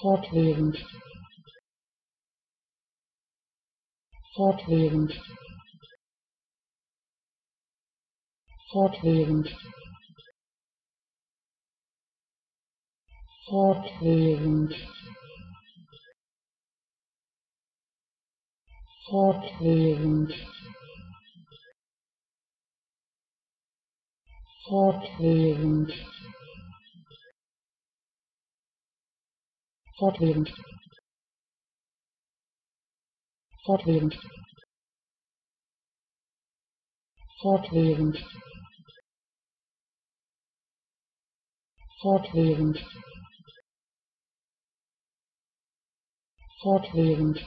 fortwährend. Fortwährend. Fortwährend. Fortwährend. Fortwährend. Fortwährend fortwährend. Fortwährend. Fortwährend. Fortwährend. Fortwährend